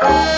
Oh.